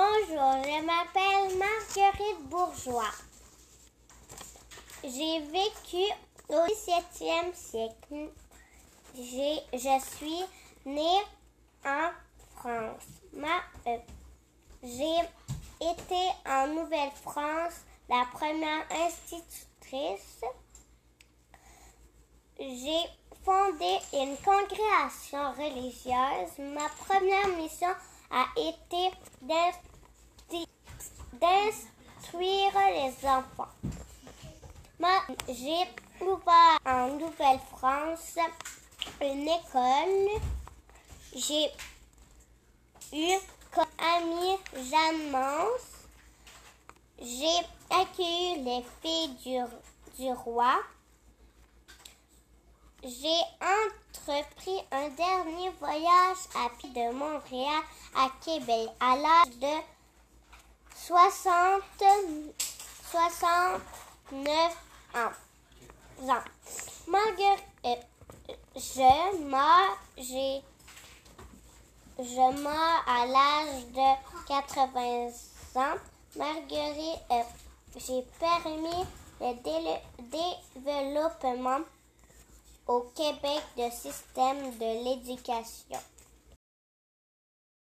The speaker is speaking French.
Bonjour, je m'appelle Marguerite Bourgeois. J'ai vécu au XVIIe siècle. je suis née en France. Euh, j'ai été en Nouvelle-France la première institutrice. J'ai fondé une congrégation religieuse. Ma première mission a été d'instruire les enfants. J'ai ouvert en Nouvelle-France une école. J'ai eu comme amie Jeanne. J'ai accueilli les filles du, du roi. J'ai entrepris un dernier voyage à pied de Montréal à Québec à l'âge de 60, 69 ans. Malgré, euh, je meurs, j'ai, je à l'âge de 80 ans. Marguerite, euh, j'ai permis le développement au Québec de système de l'éducation.